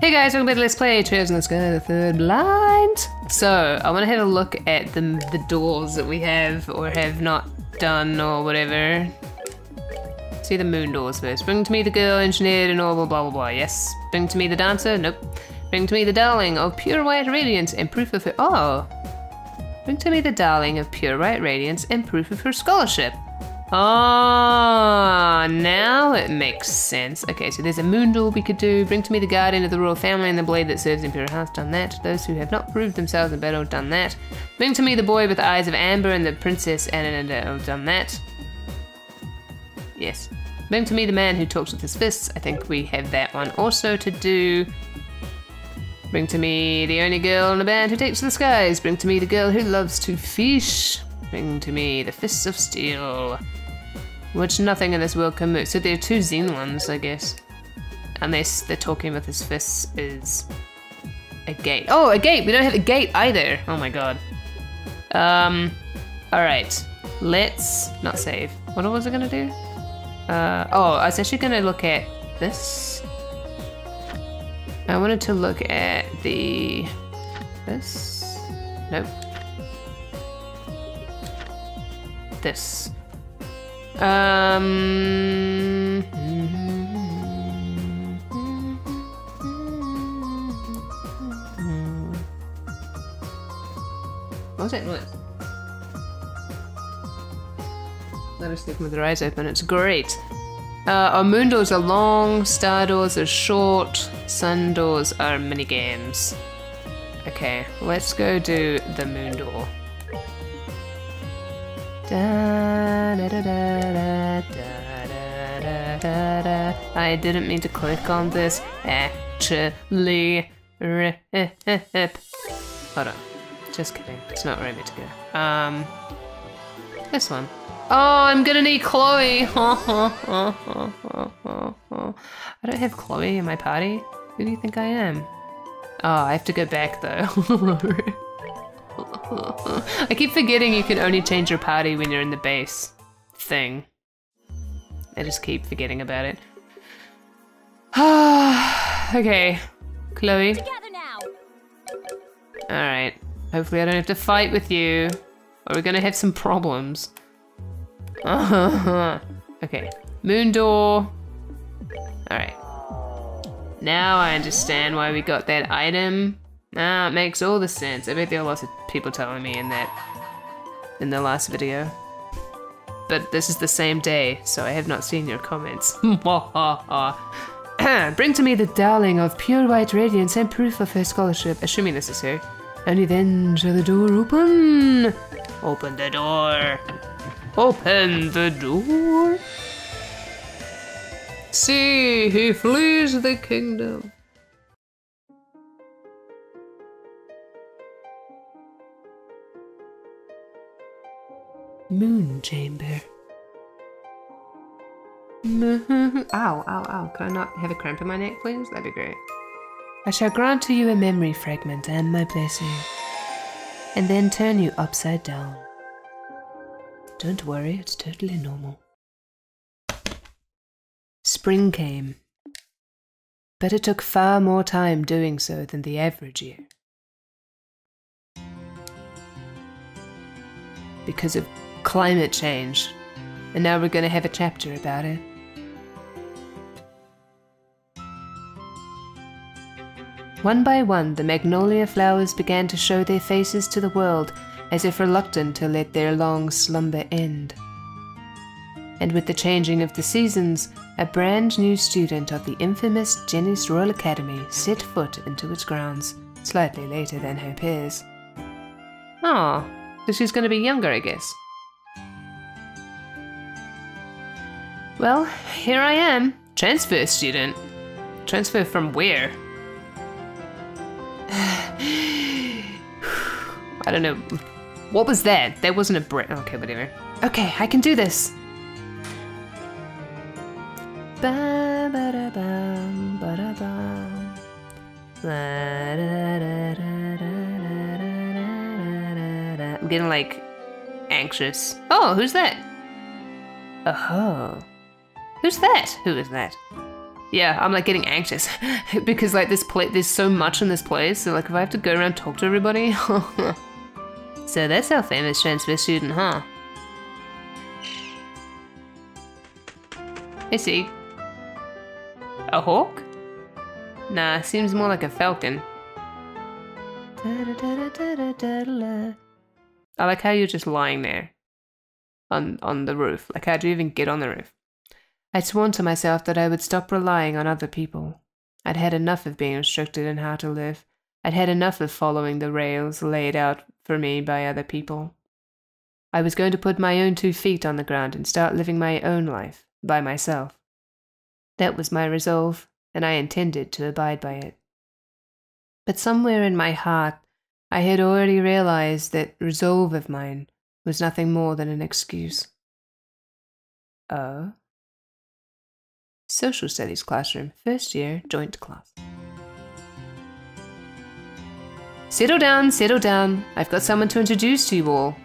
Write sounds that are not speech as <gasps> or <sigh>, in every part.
Hey guys, welcome back to Let's Play Trails in the Sky, the third blind. So, I want to have a look at the, the doors that we have or have not done or whatever. See the moon doors first. Bring to me the girl engineered and all blah blah blah. Yes. Bring to me the dancer. Nope. Bring to me the darling of pure white radiance and proof of her. Oh. Bring to me the darling of pure white radiance and proof of her scholarship. Oh, now it makes sense. Okay, so there's a moon door we could do. Bring to me the guardian of the royal family and the blade that serves Imperial House. Done that. Those who have not proved themselves in battle. Done that. Bring to me the boy with the eyes of amber and the princess and oh, done that. Yes. Bring to me the man who talks with his fists. I think we have that one also to do. Bring to me the only girl in the band who takes to the skies. Bring to me the girl who loves to fish. Bring to me the fists of steel which nothing in this world can move. So there are two Xen ones, I guess. Unless they're talking with his fists is a gate. Oh, a gate! We don't have a gate either! Oh my god. Um, alright. Let's not save. What was I gonna do? Uh, oh, I was actually gonna look at this. I wanted to look at the... this? Nope. This. Um. What was it? What? Let us sleep with their eyes open. It's great. Uh, our moon doors are long, star doors are short, sun doors are mini games. Okay, let's go do the moon door. I didn't mean to click on this. Actually, rip. Hold on. Just kidding. It's not ready to go. Um, this one. Oh, I'm gonna need Chloe. <laughs> I don't have Chloe in my party. Who do you think I am? Oh, I have to go back though. <laughs> I keep forgetting you can only change your party when you're in the base thing. I just keep forgetting about it. <sighs> okay, Chloe. Alright. Hopefully I don't have to fight with you. Or we're gonna have some problems. <laughs> okay. Moon door. Alright. Now I understand why we got that item. Ah, it makes all the sense. I bet there are lots of people telling me in that in the last video. But this is the same day, so I have not seen your comments. <laughs> <laughs> Bring to me the darling of pure white radiance and proof of her scholarship, assuming this is her. Only then shall the door open. Open the door. Open the door. See, he flees the kingdom. Moon chamber. Mm-hmm. ow, ow, ow. Could I not have a cramp in my neck, please? That'd be great. I shall grant to you a memory fragment and my blessing, and then turn you upside down. Don't worry, it's totally normal. Spring came, but it took far more time doing so than the average year. Because of climate change. And now we're going to have a chapter about it. One by one, the magnolia flowers began to show their faces to the world, as if reluctant to let their long slumber end. And with the changing of the seasons, a brand new student of the infamous Jenis Royal Academy set foot into its grounds, slightly later than her peers. Ah, so she's going to be younger, I guess. Well, here I am. Transfer student. Transfer from where? <sighs> I don't know. What was that? There wasn't a brick. Okay, whatever. Okay, I can do this. I'm getting like anxious. Oh, who's that? Oh. Who's that? Who is that? Yeah, I'm like getting anxious <laughs> because like this place, there's so much in this place. So like if I have to go around talk to everybody. <laughs> so that's our famous transfer student, huh? I see. A hawk? Nah, seems more like a falcon. I like how you're just lying there on on the roof. Like how do you even get on the roof? I'd sworn to myself that I would stop relying on other people. I'd had enough of being restricted in how to live. I'd had enough of following the rails laid out for me by other people. I was going to put my own two feet on the ground and start living my own life by myself. That was my resolve, and I intended to abide by it. But somewhere in my heart, I had already realized that resolve of mine was nothing more than an excuse. Oh? Social Studies classroom, first year, joint class. Settle down, settle down. I've got someone to introduce to you all.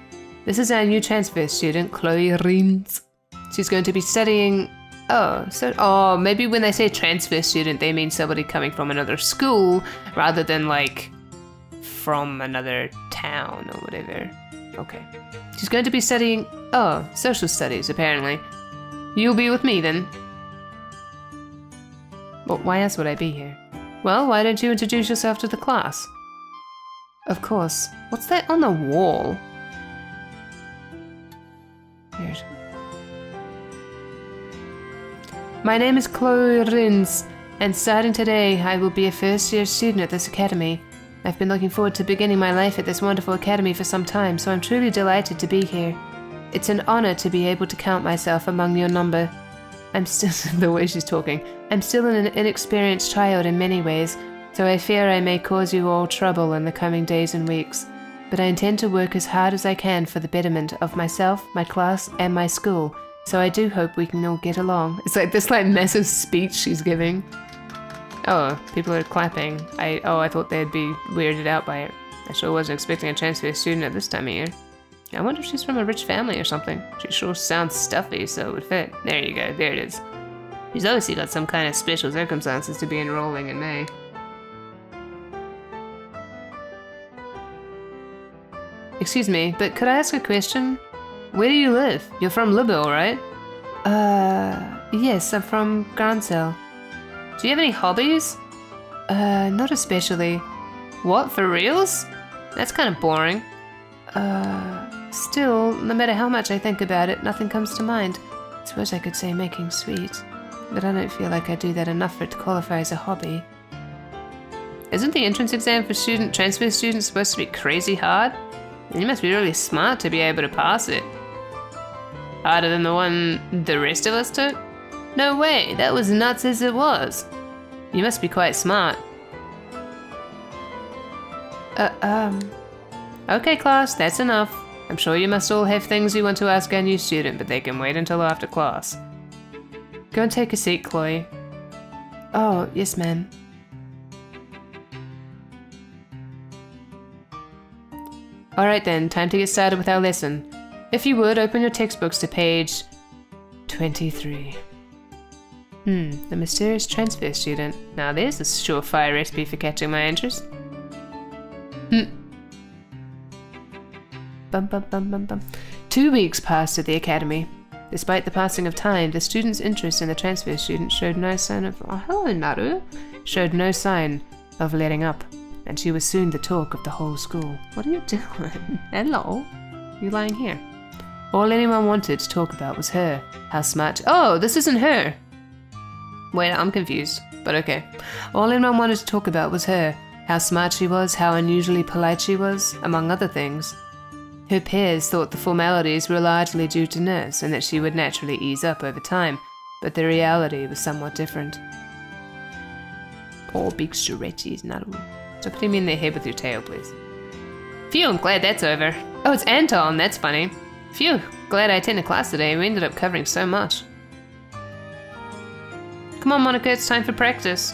This is our new transfer student, Chloe Rinz. She's going to be studying. Oh, so oh, maybe when they say transfer student, they mean somebody coming from another school rather than like from another town or whatever. Okay. She's going to be studying. Oh, social studies, apparently. You'll be with me then. Well, why else would I be here? Well, why don't you introduce yourself to the class? Of course. What's that on the wall? Weird. My name is Chloe Rinz, and starting today, I will be a first year student at this academy. I've been looking forward to beginning my life at this wonderful academy for some time, so I'm truly delighted to be here. It's an honor to be able to count myself among your number. I'm still, <laughs> the way she's talking, I'm still an inexperienced child in many ways, so I fear I may cause you all trouble in the coming days and weeks. But I intend to work as hard as I can for the betterment of myself, my class, and my school, so I do hope we can all get along. <laughs> It's like this like massive speech she's giving. Oh, people are clapping. I oh, I thought they'd be weirded out by it. I sure wasn't expecting a transfer student at this time of year. I wonder if she's from a rich family or something. She sure sounds stuffy, so it would fit. There you go, there it is. She's obviously got some kind of special circumstances to be enrolling in May. Excuse me, but could I ask a question? Where do you live? You're from Liberl, right? Uh, yes, I'm from Grancel. Do you have any hobbies? Uh, not especially. What, for reals? That's kind of boring. Uh, still, no matter how much I think about it, nothing comes to mind. I suppose I could say making sweets, but I don't feel like I do that enough for it to qualify as a hobby. Isn't the entrance exam for student transfer students supposed to be crazy hard? You must be really smart to be able to pass it. Harder than the one the rest of us took? No way, that was nuts as it was. You must be quite smart. Uh, um... Okay, class, that's enough. I'm sure you must all have things you want to ask our new student, but they can wait until after class. Go and take a seat, Chloe. Oh, yes, ma'am. Alright then, time to get started with our lesson. If you would, open your textbooks to page 23. Hmm, the mysterious transfer student. Now there's a surefire recipe for catching my interest. Hmm. Bum, bum, bum, bum, bum. Two weeks passed at the academy. Despite the passing of time, the student's interest in the transfer student showed no sign of. Oh, hello, Naru! Showed no sign of letting up, and she was soon the talk of the whole school. What are you <laughs> doing? hello? You lying here? All anyone wanted to talk about was her. How smart. Oh, this isn't her! Wait, I'm confused, but okay. All anyone wanted to talk about was her. How smart she was, how unusually polite she was, among other things. Her peers thought the formalities were largely due to nerves and that she would naturally ease up over time, but the reality was somewhat different. Poor big stretchies, Naru. So put him in the head with your tail, please. Phew, I'm glad that's over. Oh, it's Anton, that's funny. Phew, glad I attended class today. We ended up covering so much. Come on, Monica, it's time for practice.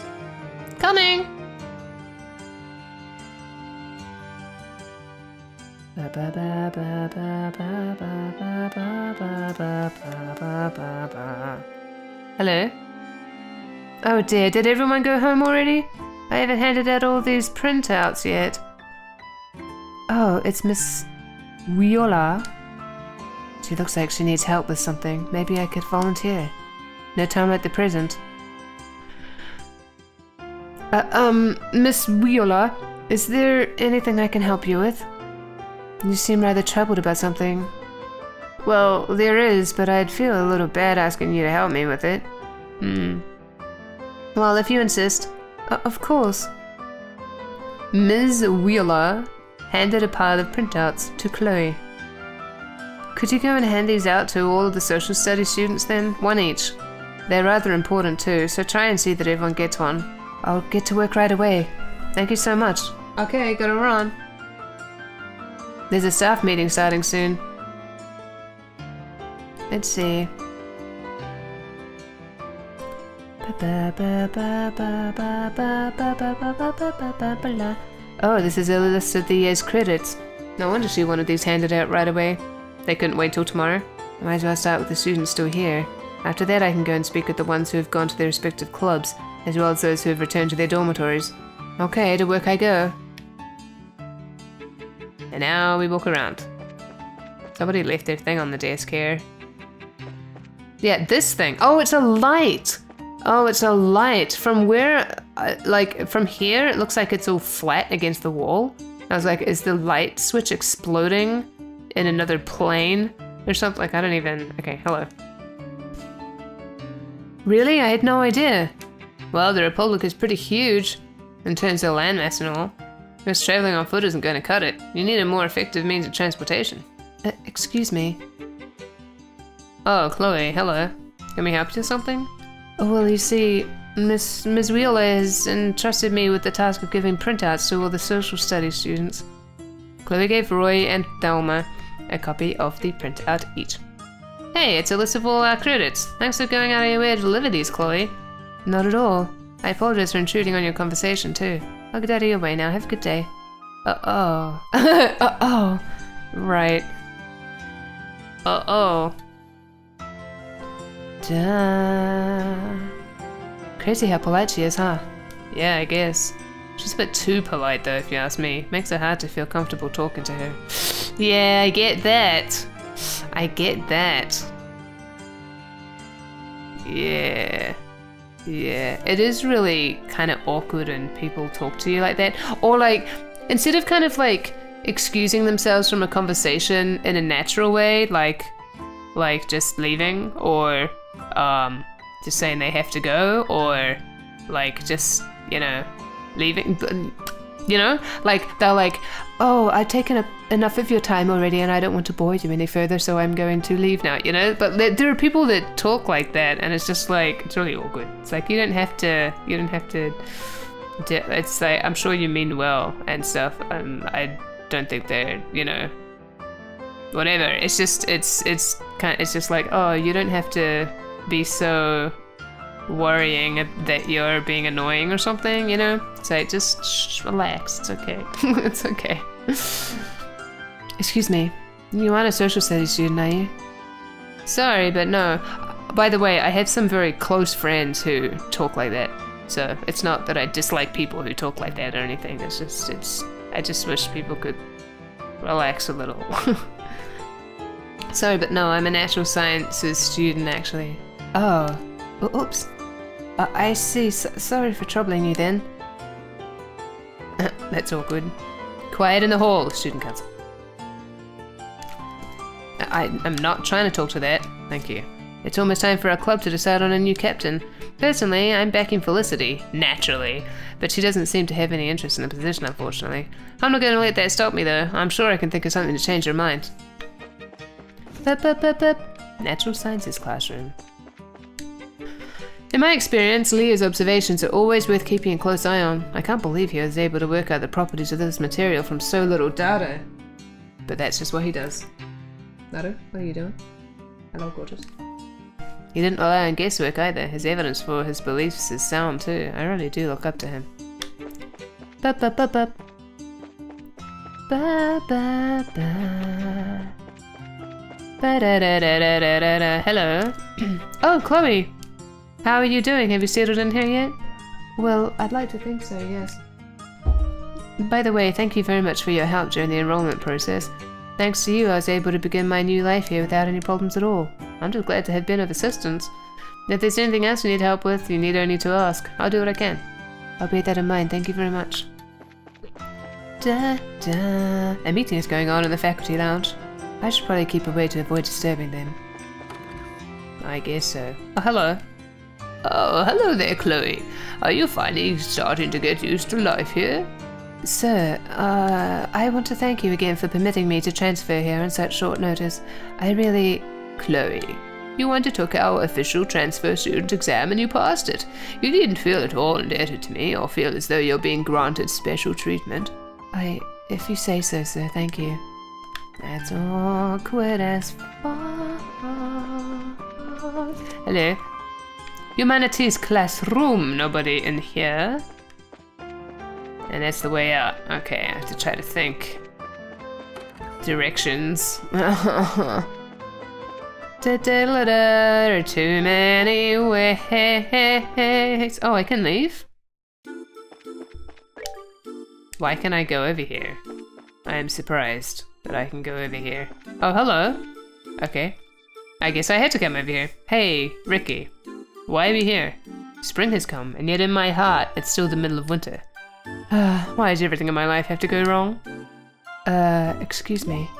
Coming! Hello? Oh dear, did everyone go home already? I haven't handed out all these printouts yet. Oh, it's Miss Viola. She looks like she needs help with something. Maybe I could volunteer. No time like the present. Uh, um, Miss Viola, is there anything I can help you with? You seem rather troubled about something. Well, there is, but I'd feel a little bad asking you to help me with it. Hmm. Well, if you insist. Uh, of course. Ms. Wheeler handed a pile of printouts to Chloe. Could you go and hand these out to all of the social studies students then? One each. They're rather important too, so try and see that everyone gets one. I'll get to work right away. Thank you so much. Okay, gotta run. There's a staff meeting starting soon. Let's see. Oh, this is a list of the year's credits. No wonder she wanted these handed out right away. They couldn't wait till tomorrow. I Might as well start with the students still here. After that, I can go and speak with the ones who have gone to their respective clubs, as well as those who have returned to their dormitories. Okay, to work I go. And now we walk around. Somebody left their thing on the desk here. Yeah, this thing. Oh, it's a light! Oh, it's a light. From where, uh, like, from here, it looks like it's all flat against the wall. I was like, is the light switch exploding in another plane or something? Like, I don't even... Okay, hello. Really? I had no idea. Well, the Republic is pretty huge in terms of landmass and all. Just traveling on foot isn't going to cut it. You need a more effective means of transportation. Uh, excuse me. Oh, Chloe, hello. Can we help you with something? Oh, well, you see, Miss Miss Wheeler has entrusted me with the task of giving printouts to all the social studies students. Chloe gave Roy and Thelma a copy of the printout each. Hey, it's a list of all our credits. Thanks for going out of your way to deliver these, Chloe. Not at all. I apologize for intruding on your conversation, too. I'll get out of your way now. Have a good day. Uh-oh. <laughs> Uh-oh. Right. Uh-oh. Duh. Crazy how polite she is, huh? Yeah, I guess. She's a bit too polite, though, if you ask me. Makes it hard to feel comfortable talking to her. <sighs> Yeah, I get that. I get that. Yeah. Yeah, it is really kind of awkward when people talk to you like that. Or like, instead of kind of like excusing themselves from a conversation in a natural way, like, like just leaving, or um, just saying they have to go, or like just you know leaving. You know, like they're like, "Oh, I've taken up enough of your time already, and I don't want to bore you any further, so I'm going to leave now." You know, but there are people that talk like that, and it's just like it's really awkward. It's like you don't have to, you don't have to. It's like I'm sure you mean well and stuff. Um, I don't think they're, you know, whatever. It's just, it's, it's kind, of, it's just like, oh, you don't have to be so worrying that you're being annoying or something, you know? So just shh, relax. It's okay. <laughs> it's okay. <laughs> Excuse me. You aren't a social studies student, are you? Sorry, but no. By the way, I have some very close friends who talk like that. So it's not that I dislike people who talk like that or anything. It's just, it's, I just wish people could relax a little. <laughs> Sorry, but no, I'm a natural sciences student actually. Oh. Oops. Uh, I see. Sorry for troubling you then. <coughs> That's good. Quiet in the hall, student council. I, am not trying to talk to that. Thank you. It's almost time for our club to decide on a new captain. Personally, I'm backing Felicity, naturally, but she doesn't seem to have any interest in the position, unfortunately. I'm not going to let that stop me, though. I'm sure I can think of something to change her mind. Bup, bup, bup, Natural Sciences Classroom. In my experience, Leah's observations are always worth keeping a close eye on. I can't believe he was able to work out the properties of this material from so little data. But that's just what he does. Naru, what are you doing? Hello, gorgeous. He didn't rely on guesswork either. His evidence for his beliefs is sound too. I really do look up to him. Ba ba ba ba. Ba ba ba. Ba da da da da da da. Hello. <clears throat> oh, Chloe. How are you doing? Have you settled in here yet? Well, I'd like to think so, yes. By the way, thank you very much for your help during the enrollment process. Thanks to you, I was able to begin my new life here without any problems at all. I'm just glad to have been of assistance. If there's anything else you need help with, you need only to ask. I'll do what I can. I'll bear that in mind. Thank you very much. Da da. A meeting is going on in the faculty lounge. I should probably keep away to avoid disturbing them. I guess so. Oh, hello. Oh, hello there, Chloe. Are you finally starting to get used to life here? Sir, uh, I want to thank you again for permitting me to transfer here on such short notice. I really... Chloe, you undertook our official transfer student exam and you passed it. You needn't feel at all indebted to me or feel as though you're being granted special treatment. I... if you say so, sir, thank you. That's awkward as fuck. Hello. Humanities classroom, nobody in here. And that's the way out. Okay, I have to try to think. Directions. <laughs> there are too many ways. Oh, I can leave? Why can I go over here? I am surprised that I can go over here. Oh, hello. Okay. I guess I had to come over here. Hey, Ricky. Why are we here? Spring has come, and yet in my heart, it's still the middle of winter. <sighs> Why does everything in my life have to go wrong? Uh, excuse me.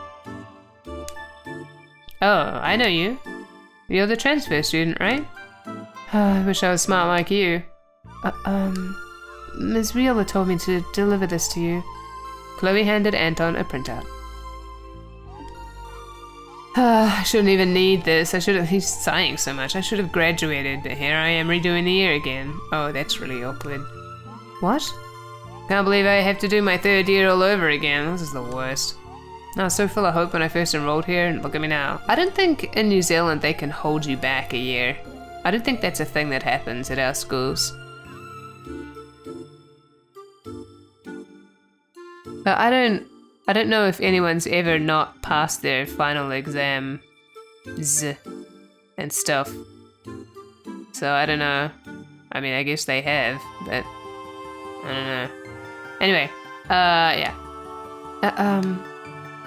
Oh, I know you. You're the transfer student, right? I <sighs> wish I was smart like you. Uh, um, Ms. Riola told me to deliver this to you. Chloe handed Anton a printout. Uh, <sighs> I shouldn't even need this. I should have. He's sighing so much. I should have graduated, but here I am redoing the year again. Oh, that's really awkward. What? Can't believe I have to do my third year all over again. This is the worst. I was so full of hope when I first enrolled here, and look at me now. I don't think in New Zealand they can hold you back a year. I don't think that's a thing that happens at our schools. But I don't I don't know if anyone's ever not passed their final exam and stuff. So I don't know. I mean, I guess they have, but I don't know. Anyway, uh, yeah. Uh, um,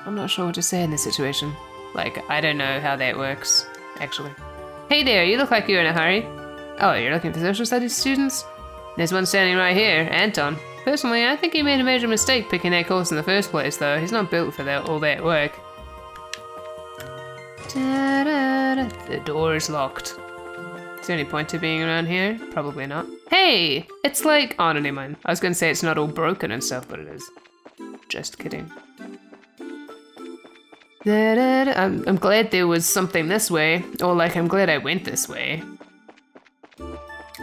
I'm not sure what to say in this situation. Like, I don't know how that works, actually. Hey there, you look like you're in a hurry. Oh, you're looking for social studies students? There's one standing right here, Anton. Personally, I think he made a major mistake picking that course in the first place, though. He's not built for that all that work. Da -da -da. The door is locked. Is there any point to being around here? Probably not. Hey! It's like... Oh, no, never mind. I was gonna say it's not all broken and stuff, but it is. Just kidding. I'm, I'm glad there was something this way, or like I'm glad I went this way.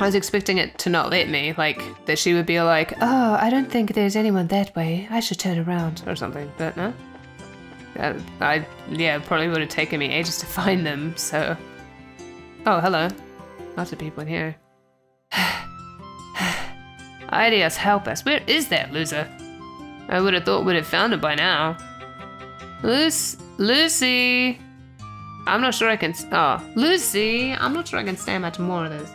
I was expecting it to not let me, like that she would be like, "Oh, I don't think there's anyone that way. I should turn around," or something. But no, uh, I yeah probably would have taken me ages to find them. So, oh hello, lots of people in here. <sighs> Aidios help us. Where is that loser? I would have thought we'd have found it by now. Lucy, Lucy. I'm not sure I can. Oh, Lucy. I'm not sure I can stand much more of this.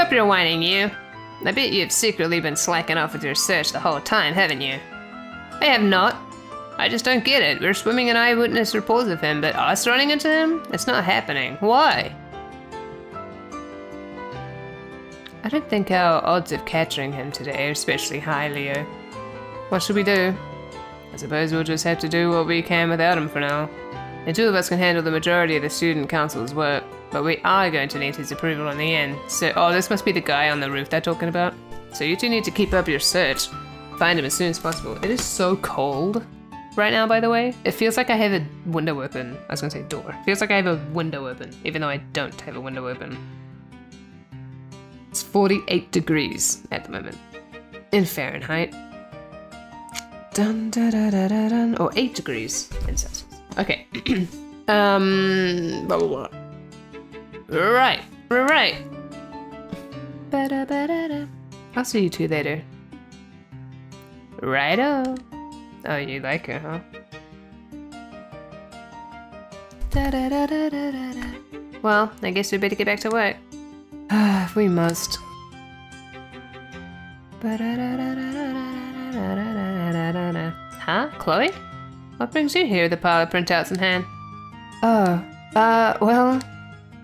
Stop your whining, you. I bet you've secretly been slacking off with your search the whole time, haven't you? I have not. I just don't get it. We're swimming in eyewitness reports of him, but us running into him? It's not happening. Why? I don't think our odds of catching him today are especially high, Leo. What should we do? I suppose we'll just have to do what we can without him for now. The two of us can handle the majority of the student council's work, but we are going to need his approval in the end. So, oh, this must be the guy on the roof they're talking about. So you two need to keep up your search. Find him as soon as possible. It is so cold right now, by the way. It feels like I have a window open. I was gonna say door. It feels like I have a window open, even though I don't have a window open. It's 48 degrees at the moment in Fahrenheit. Dun, da, da, da, dun. Or 8 degrees in Celsius. Okay. <clears throat> um, blah, blah, blah. Right, right. I'll see you two later. Righto. Oh, you like her, huh? Da da da. Well, I guess we better get back to work. <sighs> we must. Huh, Chloe? What brings you here with a pile of printouts in hand? Oh, uh, well,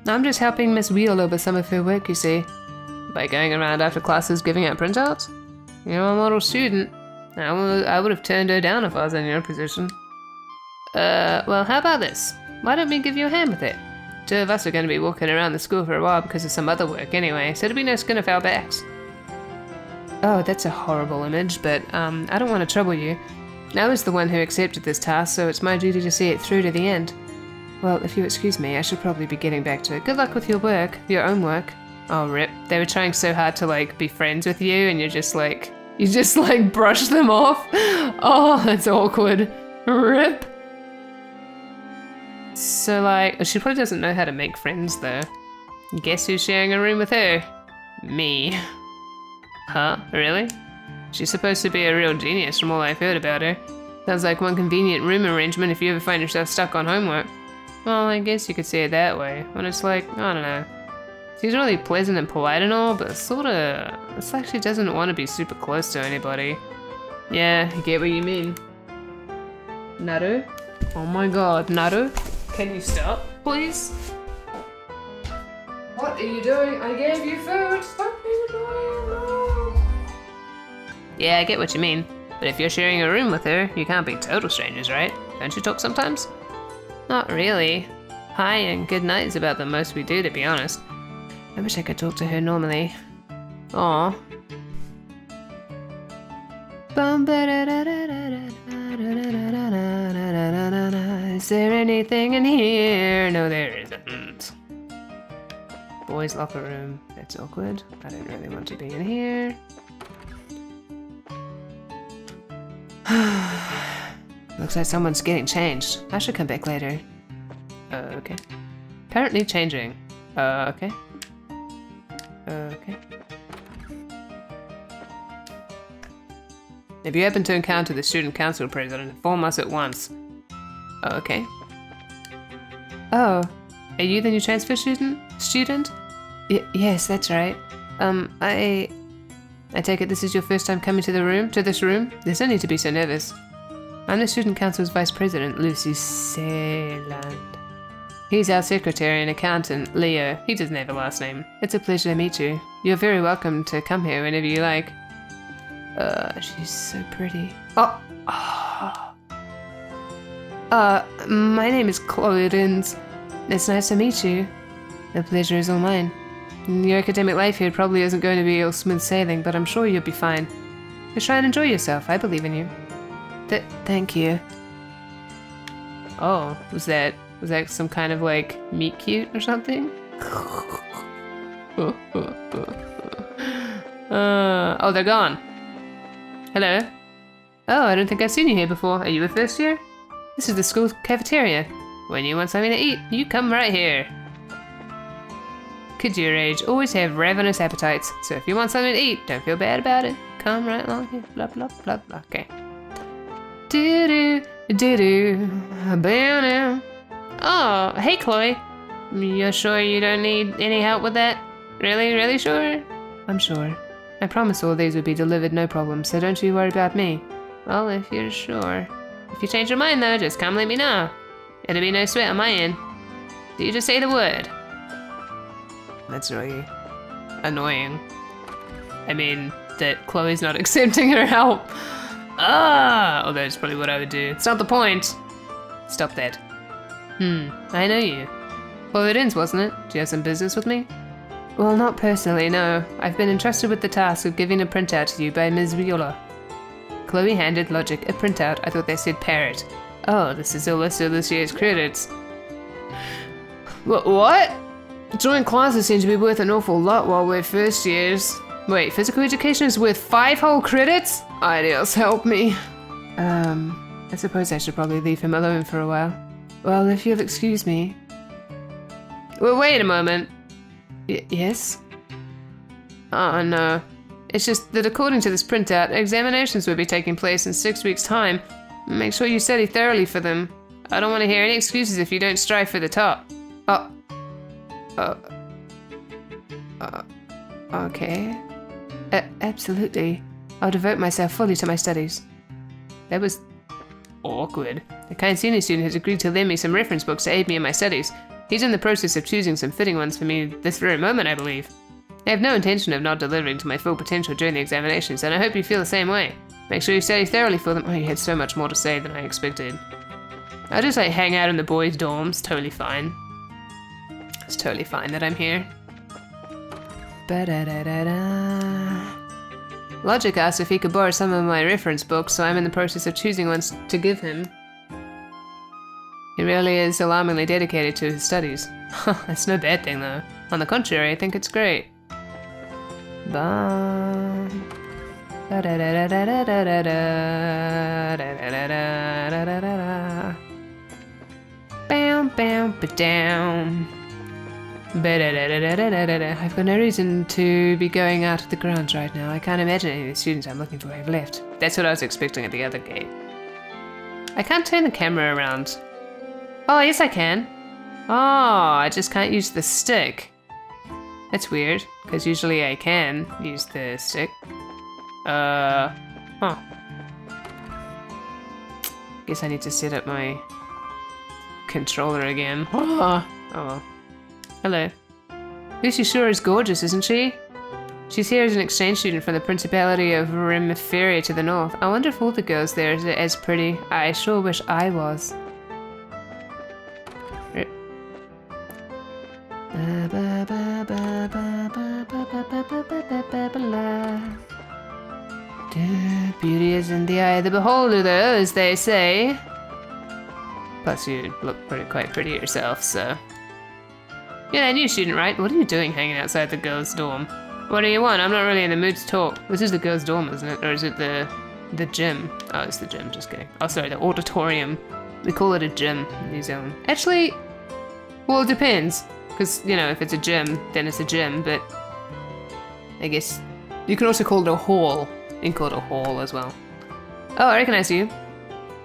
I'm just helping Miss Wheel over some of her work, you see. By going around after classes giving out printouts? You're a model student. I would, I would have turned her down if I was in your position. Uh, well, how about this? Why don't we give you a hand with it? Two of us are going to be walking around the school for a while because of some other work anyway, so it'll be no skin off our backs. Oh, that's a horrible image, but um, I don't want to trouble you. I was the one who accepted this task, so it's my duty to see it through to the end. Well, if you excuse me, I should probably be getting back to it. Good luck with your work, your own work. Oh, rip. They were trying so hard to, like, be friends with you, and you're just like, <laughs> you just, like, brush them off. Oh, that's awkward. Rip. So, like, she probably doesn't know how to make friends, though. Guess who's sharing a room with her? Me. Huh? Really? She's supposed to be a real genius from all I've heard about her. Sounds like one convenient room arrangement if you ever find yourself stuck on homework. Well, I guess you could say it that way, when it's like, I don't know. She's really pleasant and polite and all, but sorta... It's like she doesn't want to be super close to anybody. Yeah, I get what you mean. Naru? Oh my god, Naru? Can you stop, please? What are you doing? I gave you food! Stop you doing? Yeah, I get what you mean. But if you're sharing a room with her, you can't be total strangers, right? Don't you talk sometimes? Not really. Hi and good night is about the most we do, to be honest. I wish I could talk to her normally. Aw. Is there anything in here? No, there isn't. Boys' locker room. That's awkward. I don't really want to be in here. Looks like someone's getting changed. I should come back later. Uh, okay. Apparently changing. Uh, okay. Okay. If you happen to encounter the student council president, inform us at once. Oh, okay. Oh, Are you the new transfer student? Student? y yes, that's right. Um, I... I take it this is your first time coming to the room, to this room? There's no need to be so nervous. I'm the student council's vice president, Lucy Seiland. He's our secretary and accountant, Leo. He doesn't have a last name. It's a pleasure to meet you. You're very welcome to come here whenever you like. Uh, she's so pretty. Oh! oh. Uh, my name is Chloe Rinz. It's nice to meet you. The pleasure is all mine. Your academic life here probably isn't going to be all smooth sailing, but I'm sure you'll be fine. Just try and enjoy yourself. I believe in you. Th thank you. Oh, was that was that some kind of like meat cute or something? <laughs> uh, oh, they're gone. Hello. Oh, I don't think I've seen you here before. Are you a first year? This is the school cafeteria. When you want something to eat, you come right here. Kids your age always have ravenous appetites, so if you want something to eat, don't feel bad about it. Come right along here. Blah blah blah blah. Okay. Do do do do. Bam. Oh, hey Chloe. You're sure you don't need any help with that? Really, really sure? I'm sure. I promise all these will be delivered no problem, so don't you worry about me. Well, if you're sure. If you change your mind though, just come let me know. It'll be no sweat on my end. Do you just say the word? That's really annoying. I mean, that Chloe's not <laughs> accepting her help. Ah! Oh, that's probably what I would do. It's not the point. Stop that. Hmm, I know you. Chloe Rinz, wasn't it? Do you have some business with me? Well, not personally, no. I've been entrusted with the task of giving a printout to you by Ms. Viola. Chloe handed Logic a printout. I thought they said parrot. Oh, this is a list of this year's credits. Wh- what? Joint classes seem to be worth an awful lot while we're first years. Wait, physical education is worth five whole credits? Aidios, help me. Um, I suppose I should probably leave him alone for a while. Well, if you'll excuse me. Well, wait a moment. Y yes? Oh no. It's just that according to this printout, examinations will be taking place in six weeks' time. Make sure you study thoroughly for them. I don't want to hear any excuses if you don't strive for the top. Oh. Uh. Uh. Okay. Absolutely. I'll devote myself fully to my studies. That was awkward. The kind senior student has agreed to lend me some reference books to aid me in my studies. He's in the process of choosing some fitting ones for me this very moment, I believe. I have no intention of not delivering to my full potential during the examinations, and I hope you feel the same way. Make sure you study thoroughly for them. Oh, you had so much more to say than I expected. I'll just like hang out in the boys' dorms, totally fine. It's totally fine that I'm here. Ba-da-da-da-da. Logic asked if he could borrow some of my reference books, so I'm in the process of choosing ones to give him. He really is alarmingly dedicated to his studies. That's no bad thing, though. On the contrary, I think it's great. Bam, bam, ba down. I've got no reason to be going out of the grounds right now. I can't imagine any of the students I'm looking for have left. That's what I was expecting at the other gate. I can't turn the camera around. Oh, yes I can. Oh, I just can't use the stick. That's weird, because usually I can use the stick. Uh, huh. Guess I need to set up my controller again. <gasps> Oh, well. Hello. Lucy sure is gorgeous, isn't she? She's here as an exchange student from the Principality of Remiferia to the north. I wonder if all the girls there are as pretty. I sure wish I was. Beauty is in the eye of the beholder, though, as they say. Plus, you look pretty, quite pretty yourself, so. Yeah, a new student, right? What are you doing hanging outside the girls' dorm? What do you want? I'm not really in the mood to talk. This is the girls' dorm, isn't it? Or is it the the gym? Oh, it's the gym, just kidding. Oh, sorry, the auditorium. We call it a gym in New Zealand. Actually, well, it depends. Because, you know, if it's a gym, then it's a gym, but I guess you can also call it a hall. You can call it a hall as well. Oh, I recognize you.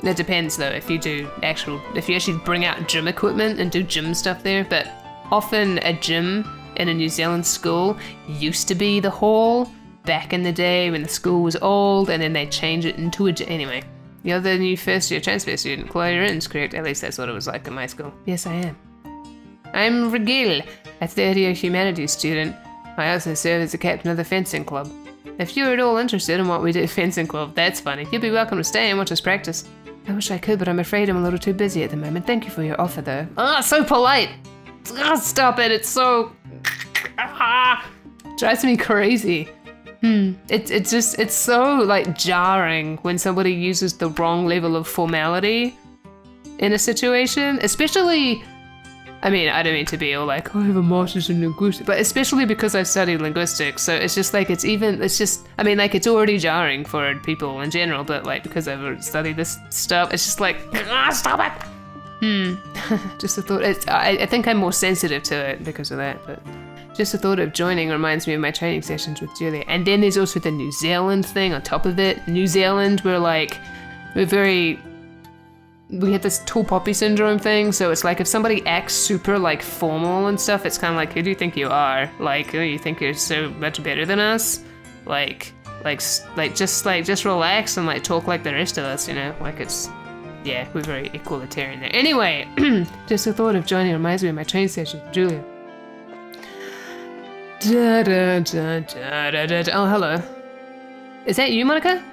It depends though, if you do actual, if you actually bring out gym equipment and do gym stuff there, but often a gym in a New Zealand school used to be the hall back in the day when the school was old and then they changed it into a gym. Anyway, you're the new first year transfer student. Chloe correct. At least that's what it was like in my school. Yes, I am. I'm Regil, a third year humanities student. I also serve as the captain of the fencing club. If you're at all interested in what we do at fencing club, that's funny. You'll be welcome to stay and watch us practice. I wish I could, but I'm afraid I'm a little too busy at the moment. Thank you for your offer, though. Ah, so polite! Ah, stop it, it's so... Ah, drives me crazy. Hmm. It's it's just it's so like jarring when somebody uses the wrong level of formality in a situation, especially. I mean, I don't mean to be all like, oh, I have a master's in linguistics, but especially because I've studied linguistics, so it's just like it's even. It's just. I mean, like it's already jarring for people in general, but like because I've studied this stuff, it's just like, ah, stop it. Hmm. <laughs> just the thought. I, I think I'm more sensitive to it because of that, but. Just the thought of joining reminds me of my training sessions with Julia. And then there's also the New Zealand thing on top of it. New Zealand, we're like, we're very. We have this tall poppy syndrome thing, so it's like if somebody acts super like formal and stuff, it's kind of like, who do you think you are? Like, oh, you think you're so much better than us? Like, like, like, just like, just relax and like talk like the rest of us, you know? Like it's, yeah, we're very equalitarian there. Anyway, <clears throat> just the thought of joining reminds me of my train station, Julia. Da, da, da, da, da, da. Oh, hello. Is that you, Monica?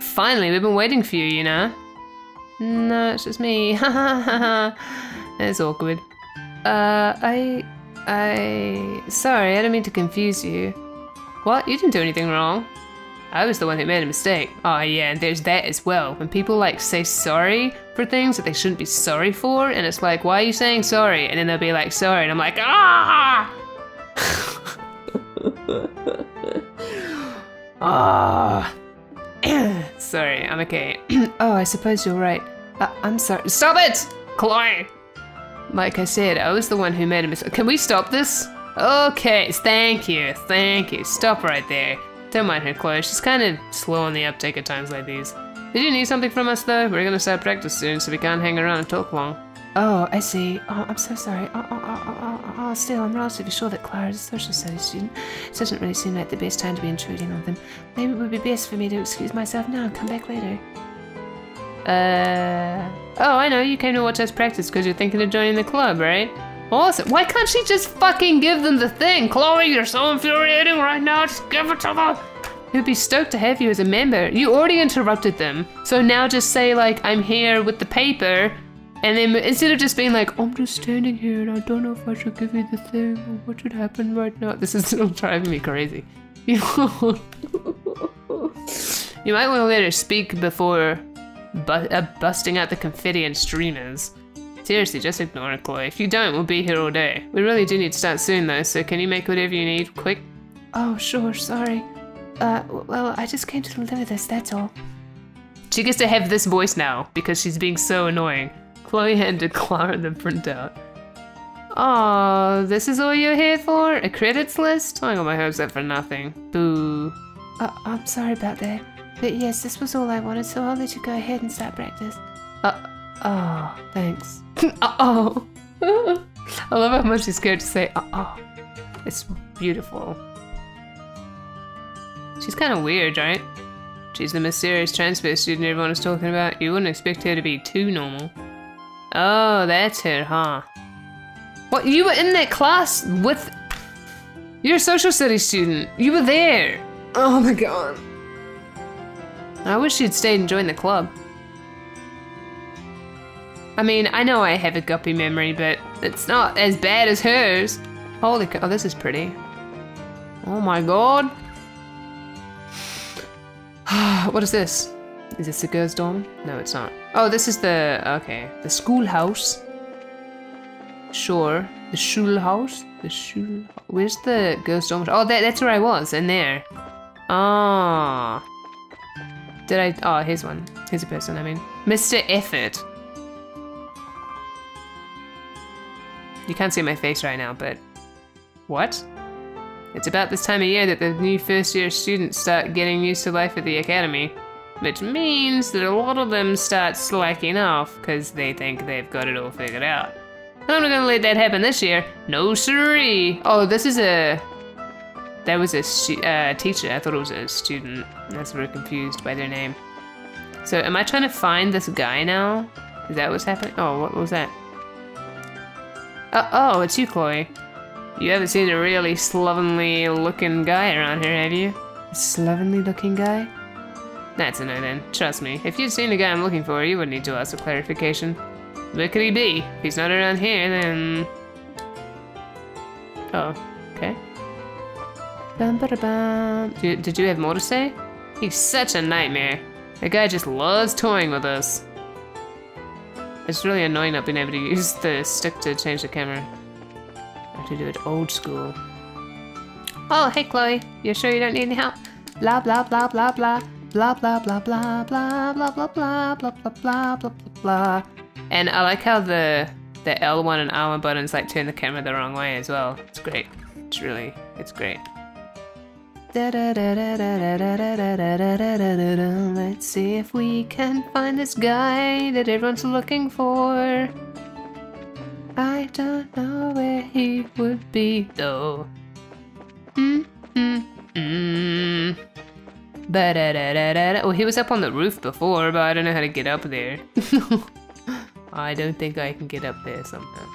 Finally, we've been waiting for you, you know. No, it's just me. <laughs> Ha ha ha ha. That's awkward. Uh, I. I. Sorry, I don't mean to confuse you. What? You didn't do anything wrong. I was the one who made a mistake. Oh, yeah, and there's that as well. When people like say sorry for things that they shouldn't be sorry for, and it's like, why are you saying sorry? And then they'll be like, sorry, and I'm like, ah! <laughs> Ah. <clears throat> sorry, I'm okay. <clears throat> oh, I suppose you're right. Uh, I'm sorry. Stop it! Chloe! Like I said, I was the one who made a mistake. Can we stop this? Okay, thank you, thank you. Stop right there. Don't mind her, Chloe. She's kind of slow on the uptake at times like these. Did you need something from us though? We're gonna start practice soon, so we can't hang around and talk long. Oh, I see. Oh, I'm so sorry. Oh, oh, oh, oh, oh, oh, still, I'm relatively sure that Clara is a social studies student. It doesn't really seem like the best time to be intruding on them. Maybe it would be best for me to excuse myself now and come back later. Uh. Oh, I know. You came to watch us practice because you're thinking of joining the club, right? Awesome. Why can't she just fucking give them the thing? Chloe, you're so infuriating right now. Just give it to them. Who'd be stoked to have you as a member. You already interrupted them. So now just say, like, I'm here with the paper. And then instead of just being like, I'm just standing here and I don't know if I should give you the thing or what should happen right now. This is <laughs> still driving me crazy. you <laughs> might want to let her speak before bu uh, busting out the confetti and streamers. Seriously, just ignore it, Chloe. If you don't, we'll be here all day. We really do need to start soon, though, so can you make whatever you need quick? Oh, sure, sorry. Uh, well, I just came to deliver this, that's all. She gets to have this voice now, because she's being so annoying. Chloe handed <laughs> Clara the printout. Oh, this is all you're here for? A credits list? I got my hopes up for nothing. Boo. Uh, I'm sorry about that. But yes, this was all I wanted, so I'll let you go ahead and start practice. Uh, oh, thanks. <laughs> uh-oh. <laughs> I love how much she's scared to say uh-oh. It's beautiful. She's kind of weird, right? She's the mysterious transfer student everyone is talking about. You wouldn't expect her to be too normal. Oh, that's her, huh? What, you were in that class with... You're a social studies student. You were there. Oh my god. I wish you'd stayed and joined the club. I mean, I know I have a guppy memory, but it's not as bad as hers. Holy cow, oh, this is pretty. Oh my god. <sighs> what is this? Is this the girls' dorm? No, it's not. Oh, this is the, okay, the schoolhouse. Sure, the schoolhouse, The school, where's the girls' dorm? Oh, that, that's where I was, in there. Ah. Did I, oh, here's one. Here's a person, I mean. Mr. Effort. You can't see my face right now, but what? It's about this time of year that the new first year students start getting used to life at the academy. Which means that a lot of them start slacking off because they think they've got it all figured out. I'm not gonna let that happen this year. No siree. Oh, this is a... That was a uh, teacher. I thought it was a student. I was very confused by their name. So am I trying to find this guy now? Is that what's happening? Oh, what was that? Uh, oh, it's you, Chloe. You haven't seen a really slovenly looking guy around here, have you? A slovenly looking guy? That's a no then. Trust me. If you'd seen the guy I'm looking for, you wouldn't need to ask for clarification. Where could he be? If he's not around here, then... Oh, okay. Bum, ba, bum. Did, did you have more to say? He's such a nightmare. The guy just loves toying with us. It's really annoying not being able to use the stick to change the camera. I have to do it old school. Oh, hey Chloe. You sure you don't need any help? Blah blah blah blah blah. Blah blah blah blah blah blah blah blah blah blah blah blah blah And I like how the the L1 and R1 buttons like turn the camera the wrong way as well. It's great. It's really, it's great. Let's see if we can find this guy that everyone's looking for. I don't know where he would be though. Oh, he was up on the roof before, but I don't know how to get up there. I don't think I can get up there somehow.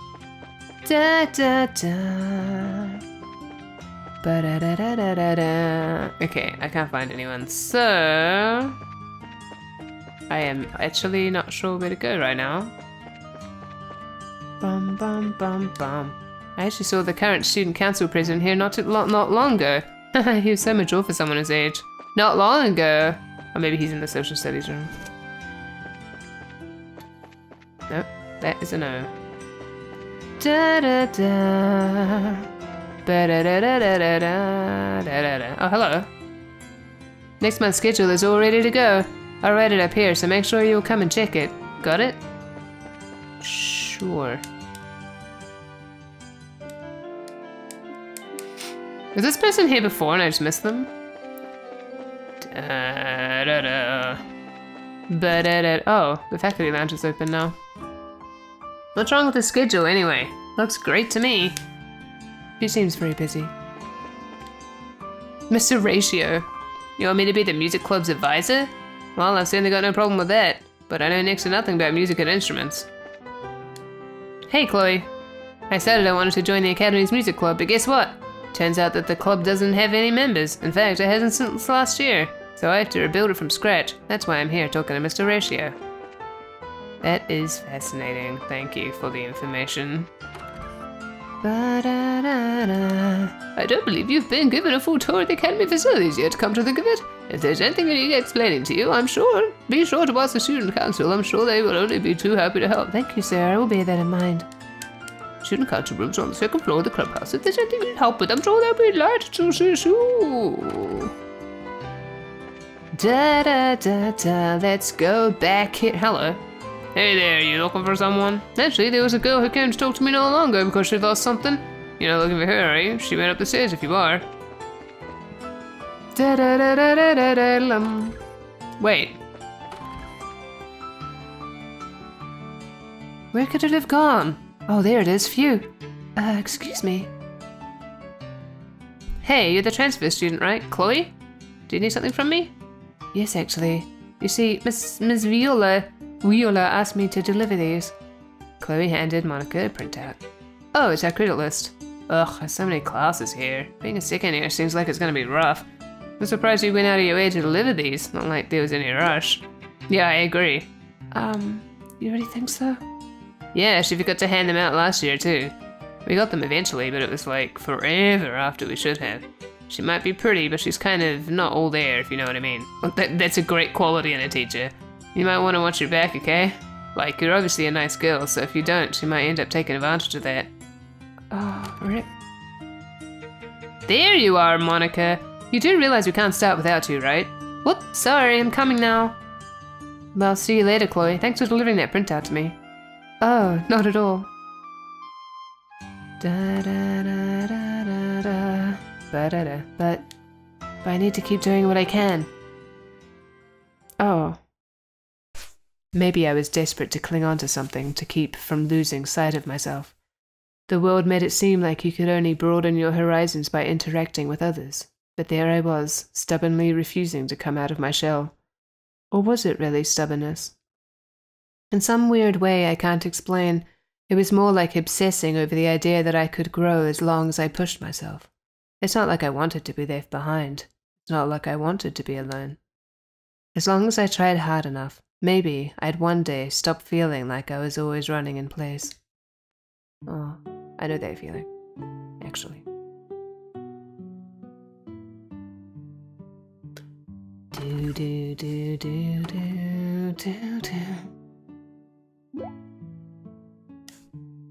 Da da da. Okay, I can't find anyone, so I am actually not sure where to go right now. Bum bum bum bum. I actually saw the current student council president here not too, not long ago. <laughs> he was so mature for someone his age. Not long ago. Or maybe he's in the social studies room. Nope, that is a no. Da da da. Oh, hello. Next month's schedule is all ready to go. I'll write it up here, so make sure you'll come and check it. Got it? Sure. Was this person here before and I just missed them? Da, da, da. But at it, oh, the faculty lounge is open now. What's wrong with the schedule anyway? Looks great to me. She seems very busy. Mr. Ratio, you want me to be the music club's advisor? Well, I've certainly got no problem with that, but I know next to nothing about music and instruments. Hey, Chloe. I said I wanted to join the Academy's music club, but guess what? Turns out that the club doesn't have any members. In fact, it hasn't since last year. So I have to rebuild it from scratch. That's why I'm here talking to Mr. Ratio. That is fascinating. Thank you for the information. I don't believe you've been given a full tour of the Academy facilities yet, come to think of it. If there's anything that need explaining to you, I'm sure, be sure to ask the Student Council. I'm sure they will only be too happy to help. Thank you, sir. I will bear that in mind. Student Council rooms are on the second floor of the clubhouse. If there's anything you need help with, I'm sure they'll be glad to assist you. Da da da da, let's go back here. Hello. Hey there, you looking for someone? Actually, there was a girl who came to talk to me not long ago because she lost something. You're not looking for her, are you? She went up the stairs if you are. Da da da da da da da lum. Wait. Where could it have gone? Oh, there it is. Phew. Uh, excuse me. Hey, you're the transfer student, right? Chloe? Do you need something from me? Yes, actually. You see, Miss Miss Viola Viola asked me to deliver these. Chloe handed Monica a printout. Oh, it's our credit list. Ugh, there's so many classes here. Being a second year seems like it's gonna be rough. I'm surprised you went out of your way to deliver these, not like there was any rush. Yeah, I agree. Um, you really think so? Yeah, she forgot to hand them out last year too. We got them eventually, but it was like forever after we should have. She might be pretty, but she's kind of not all there, if you know what I mean. That, that's a great quality in a teacher. You might want to watch your back, okay? Like, you're obviously a nice girl, so if you don't, she might end up taking advantage of that. Oh, rip. There you are, Monica. You do realize we can't start without you, right? Whoop, sorry, I'm coming now. Well, see you later, Chloe. Thanks for delivering that printout to me. Oh, not at all. Da da da da da da. Ba da da. But, but I need to keep doing what I can. Oh. Maybe I was desperate to cling on to something to keep from losing sight of myself. The world made it seem like you could only broaden your horizons by interacting with others, but there I was, stubbornly refusing to come out of my shell. Or was it really stubbornness? In some weird way I can't explain, it was more like obsessing over the idea that I could grow as long as I pushed myself. It's not like I wanted to be left behind. It's not like I wanted to be alone. As long as I tried hard enough, Maybe I'd one day stop feeling like I was always running in place. Oh, I know that feeling, actually. Do do do do do do do.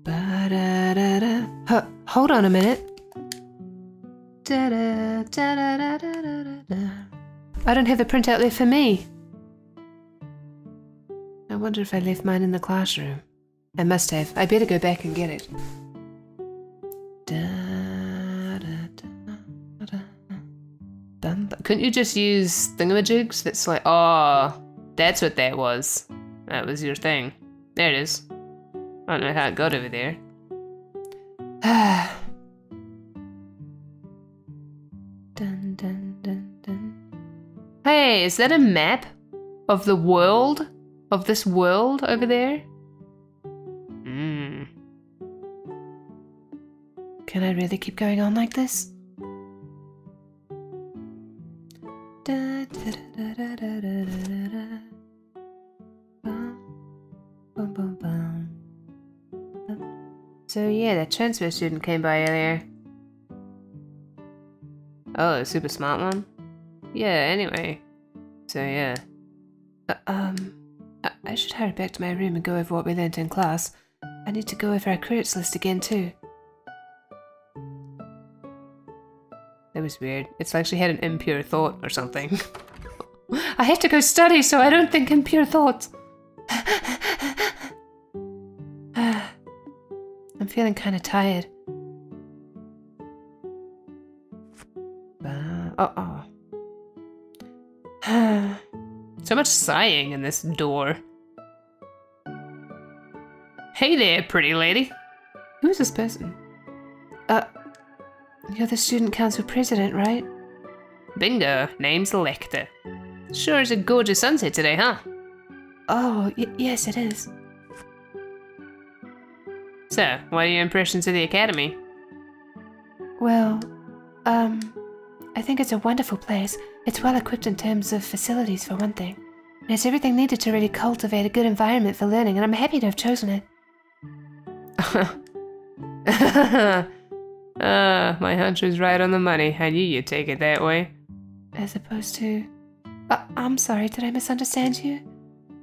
Ba da da da. Huh, hold on a minute. Da da da da da da da. I don't have the printout left for me. I wonder if I left mine in the classroom. I must have. I better go back and get it. Da, da, da, Couldn't you just use thingamajigs? That's like, oh, that's what that was. That was your thing. There it is. I don't know how it got over there. <sighs> dun, dun, dun. Hey, is that a map of the world? Of this world over there? Hmm. Can I really keep going on like this? So yeah, that transfer student came by earlier. Oh, a super smart one? Yeah, anyway. So yeah. Uh, um... I, should hurry back to my room and go over what we learned in class. I need to go over our credits list again too. That was weird. It's like she had an impure thought or something. <laughs> I have to go study so I don't think impure thoughts. <sighs> I'm feeling kind of tired. Uh oh. So much sighing in this door. Hey there, pretty lady. Who is this person? Uh, you're the student council president, right? Bingo, name's Lecter. Sure is a gorgeous sunset today, huh? Oh, yes, it is. So, what are your impressions of the academy? Well, um, I think it's a wonderful place. It's well equipped in terms of facilities, for one thing. And it's everything needed to really cultivate a good environment for learning, and I'm happy to have chosen it. uh, <laughs> my hunch was right on the money. I knew you'd take it that way. As opposed to. Uh, I'm sorry, did I misunderstand you?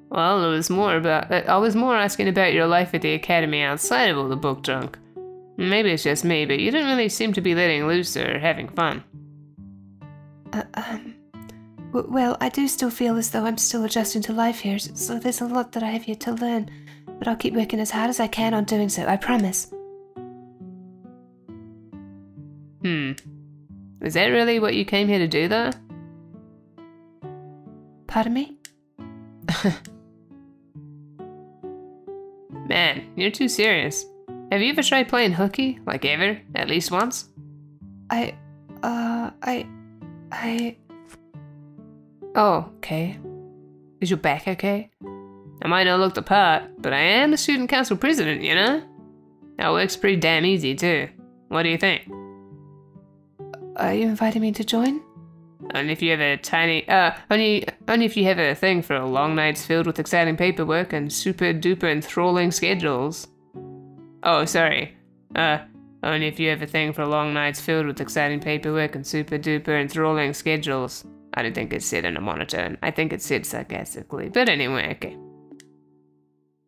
Well, it was more about. Uh, I was more asking about your life at the academy outside of all the book junk. Maybe it's just me, but you didn't really seem to be letting loose or having fun. Uh, um. W well, I do still feel as though I'm still adjusting to life here, so there's a lot that I have yet to learn. But I'll keep working as hard as I can on doing so, I promise. Hmm. Is that really what you came here to do, though? Pardon me? <laughs> Man, you're too serious. Have you ever tried playing hooky? Like ever? At least once? I. Uh. I. I. Oh, okay. Is your back okay? I might not look the part, but I am the student council president, you know? That works pretty damn easy, too. What do you think? Are you inviting me to join? Only if you have a tiny, uh, only, only if you have a thing for long nights filled with exciting paperwork and super duper enthralling schedules. Oh, sorry. Uh, only if you have a thing for long nights filled with exciting paperwork and super duper enthralling schedules. I don't think it's said in a monotone. I think it's said sarcastically. But anyway, okay.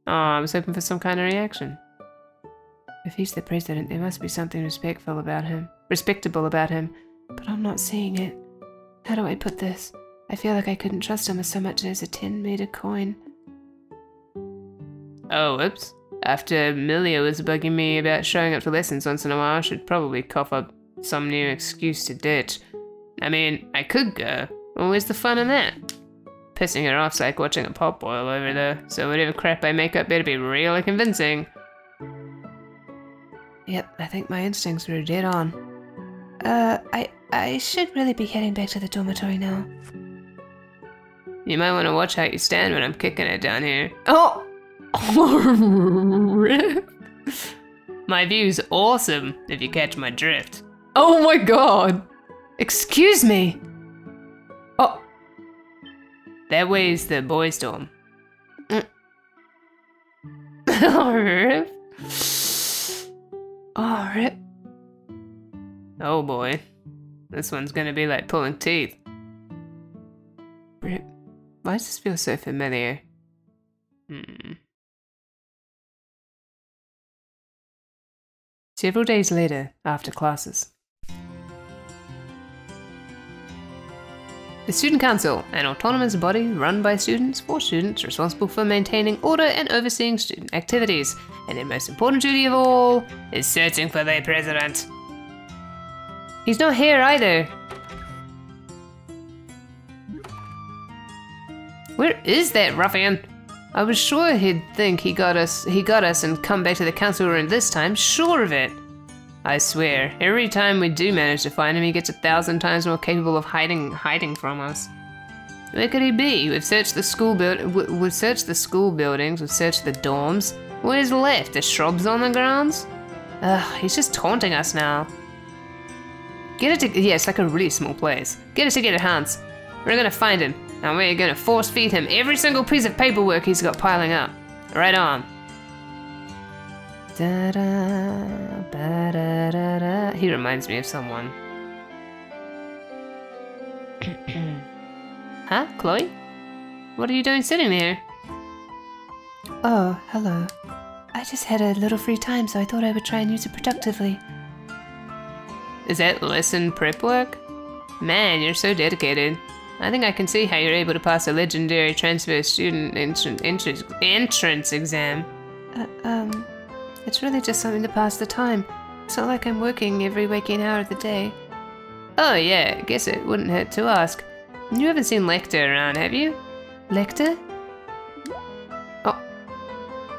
Oh, I was hoping for some kind of reaction. If he's the president, there must be something respectful about him. Respectable about him. But I'm not seeing it. How do I put this? I feel like I couldn't trust him with so much as a 10 mira coin. Oh, whoops. After Milia was bugging me about showing up to lessons once in a while, I should probably cough up some new excuse to ditch. I mean, I could go. Where's the fun in that? Pissing her off's like watching a pot boil over there, so whatever crap I make up better be really convincing. Yep, I think my instincts were dead on. Uh, I I should really be heading back to the dormitory now. You might want to watch how you stand when I'm kicking it down here. Oh! <laughs> my view's awesome, if you catch my drift. Oh my god! Excuse me! Oh! That way is the boys' dorm. Oh, <laughs> rip. Oh, rip. Oh boy. This one's gonna be like pulling teeth. Rip. Why does this feel so familiar? Hmm. Several days later, after classes. The Student Council, an autonomous body run by students for students responsible for maintaining order and overseeing student activities, and their most important duty of all is searching for their president. He's not here either. Where is that ruffian? I was sure he'd think he got us he got us and come back to the council room this time, sure of it. I swear, every time we do manage to find him, he gets a thousand times more capable of hiding hiding from us. Where could he be? We've searched the school build we've searched the school buildings, we've searched the dorms. Where's left? The shrubs on the grounds? Ugh, he's just taunting us now. Get it to- yeah, it's like a really small place. Get it together, Hans. We're gonna find him, and we're gonna force feed him every single piece of paperwork he's got piling up. Right on. Da -da, ba -da -da -da. He reminds me of someone. <clears throat> huh, Chloe? What are you doing sitting there? Oh, hello. I just had a little free time, so I thought I would try and use it productively. Is that lesson prep work? Man, you're so dedicated. I think I can see how you're able to pass a legendary transfer student entrance, entrance, entrance exam. Uh, um, it's really just something to pass the time. It's not like I'm working every waking hour of the day. Oh yeah, guess it wouldn't hurt to ask. You haven't seen Lecter around, have you? Lecter? Oh.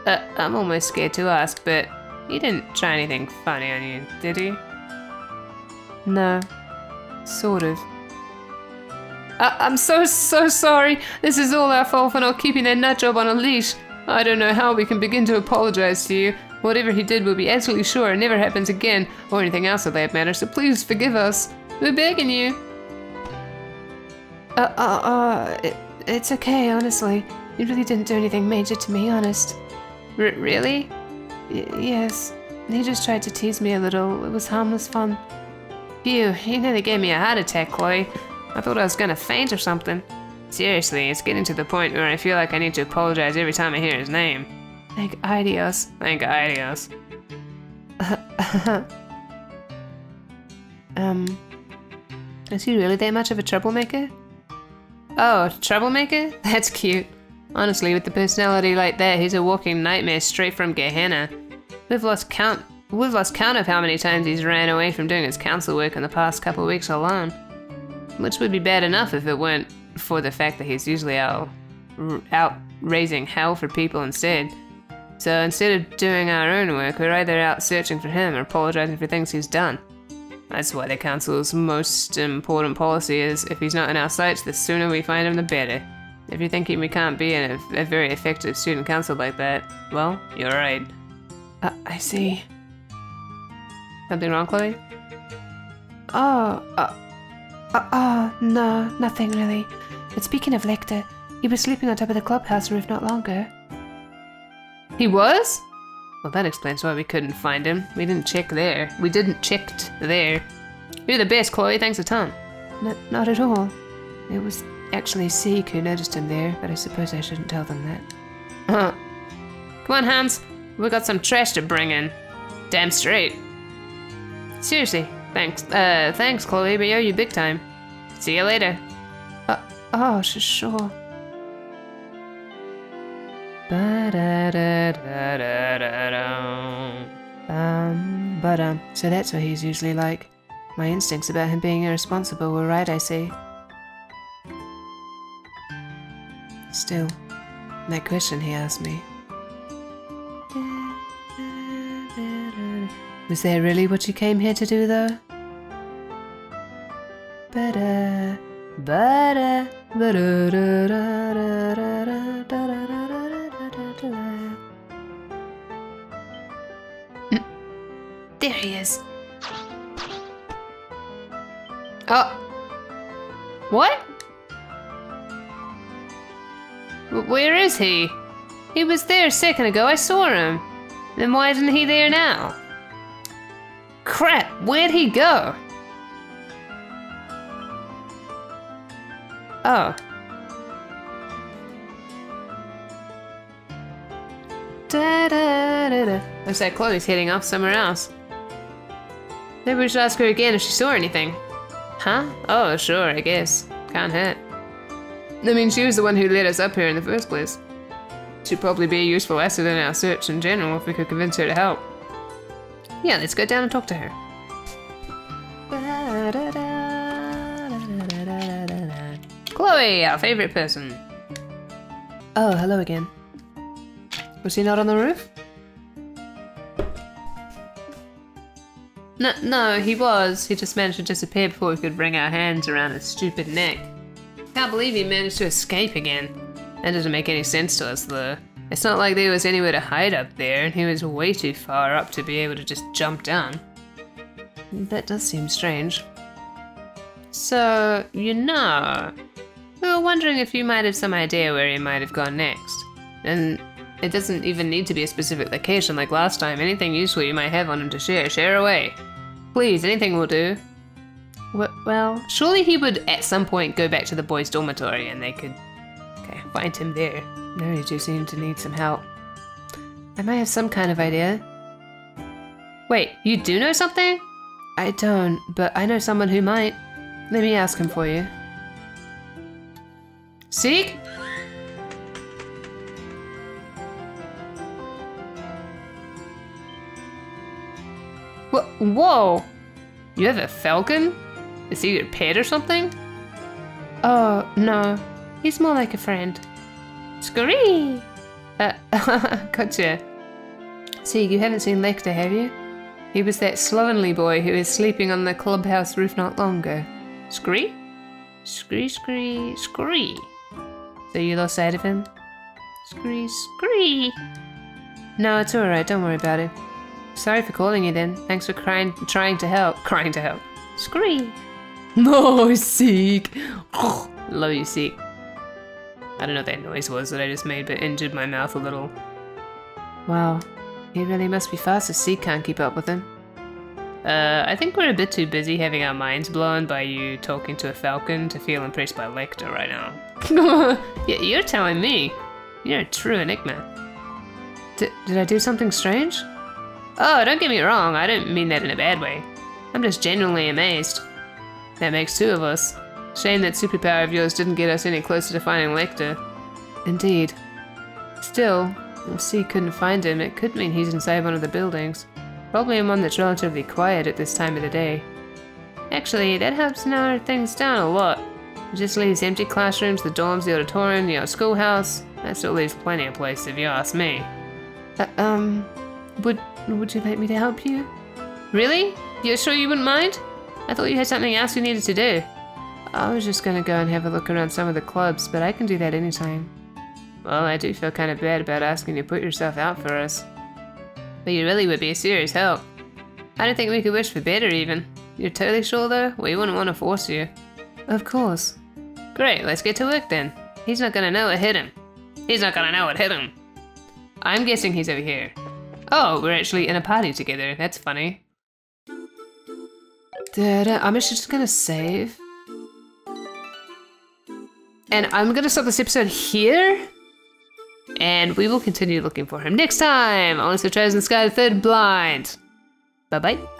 Uh, I'm almost scared to ask, but he didn't try anything funny on you, did he? No. Sort of. I I'm so, so sorry. This is all our fault for not keeping that nut job on a leash. I don't know how we can begin to apologize to you. Whatever he did, we'll be absolutely sure it never happens again, or anything else of that matter, so please forgive us. We're begging you. Uh, uh, uh, it, it's okay, honestly. He really didn't do anything major to me, honest. R really? Y yes. He just tried to tease me a little. It was harmless fun. Phew, he nearly gave me a heart attack, Chloe. I thought I was gonna faint or something. Seriously, it's getting to the point where I feel like I need to apologize every time I hear his name. Thank Aidios. Thank Aidios. <laughs> um, is he really that much of a troublemaker? Oh, troublemaker? <laughs> That's cute. Honestly, with the personality like that, he's a walking nightmare straight from Gehenna. We've lost count. We've lost count of how many times he's ran away from doing his council work in the past couple weeks alone. Which would be bad enough if it weren't for the fact that he's usually out, out raising hell for people instead. So instead of doing our own work, we're either out searching for him or apologizing for things he's done. That's why the council's most important policy is if he's not in our sights, the sooner we find him, the better. If you're thinking we can't be in a, a very effective student council like that, well, you're right. Uh, I see. Something wrong, Chloe? Oh, uh, uh, oh, no, nothing really. But speaking of Lecter, he was sleeping on top of the clubhouse roof not long ago. He was? Well, that explains why we couldn't find him. We didn't check there. We didn't checked there. You're the best, Chloe. Thanks a ton. N not at all. It was actually Sieg who noticed him there, but I suppose I shouldn't tell them that. Huh. Come on, Hans. We got some trash to bring in. Damn straight. Seriously, thanks. Uh, thanks, Chloe. We owe you big time. See you later. Uh, oh, sure. Um, but um, so that's what he's usually like. My instincts about him being irresponsible were right, I see. Still, that question he asked me. Was that really what you came here to do, though? There he is. Oh. What? Where is he? He was there a second ago. I saw him. Then why isn't he there now? Crap, where'd he go? Oh. Da, da, da, da. Looks like Chloe's heading off somewhere else. Maybe we should ask her again if she saw anything. Huh? Oh, sure, I guess. Can't hurt. I mean, she was the one who led us up here in the first place. She'd probably be a useful asset in our search in general if we could convince her to help. Yeah, let's go down and talk to her. Chloe, our favorite person. Oh, hello again. Was he not on the roof? No, no, he was. He just managed to disappear before we could bring our hands around his stupid neck. Can't believe he managed to escape again. That doesn't make any sense to us, though. It's not like there was anywhere to hide up there, and he was way too far up to be able to just jump down. That does seem strange. So, you know, we were wondering if you might have some idea where he might have gone next. And it doesn't even need to be a specific location like last time. Anything useful you might have on him to share, share away. Please, anything will do. Well, surely he would at some point go back to the boys' dormitory and they could okay, find him there. No, he just seem to need some help. I might have some kind of idea. Wait, you do know something? I don't, but I know someone who might. Let me ask him for you. Sieg? Whoa! You have a falcon? Is he your pet or something? Oh, no. He's more like a friend. Scree! Uh, <laughs> gotcha. See, you haven't seen Lecter, have you? He was that slovenly boy who was sleeping on the clubhouse roof not long ago. Scree? Scree, scree, scree. So you lost sight of him? Scree, scree. No, it's alright, don't worry about it. Sorry for calling you then. Thanks for crying, trying to help. <laughs> Crying to help. Scree. No, Sieg. Oh, Love you, Sieg. I don't know what that noise was that I just made, but injured my mouth a little. Wow, he really must be fast if Sieg can't keep up with him. Uh, I think we're a bit too busy having our minds blown by you talking to a falcon to feel impressed by Lecter right now. <laughs> you're telling me. You're a true enigma. D did I do something strange? Oh, don't get me wrong, I don't mean that in a bad way. I'm just genuinely amazed. That makes two of us. Shame that superpower of yours didn't get us any closer to finding Lecter. Indeed. Still, if Sieg couldn't find him, it could mean he's inside one of the buildings. Probably in one that's relatively quiet at this time of the day. Actually, that helps narrow things down a lot. It just leaves empty classrooms, the dorms, the auditorium, the old schoolhouse. That still leaves plenty of places if you ask me. Uh, um, would, would you like me to help you? Really? You're sure you wouldn't mind? I thought you had something else you needed to do. I was just gonna go and have a look around some of the clubs, but I can do that anytime. Well, I do feel kind of bad about asking you to put yourself out for us. But you really would be a serious help. I don't think we could wish for better, even. You're totally sure, though? We wouldn't want to force you. Of course. Great, let's get to work then. He's not gonna know what hit him. He's not gonna know what hit him. I'm guessing he's over here. Oh, we're actually in a party together. That's funny. I'm just gonna save. And I'm gonna stop this episode here. And we will continue looking for him next time on the Chosen Sky the Third Blind. Bye bye.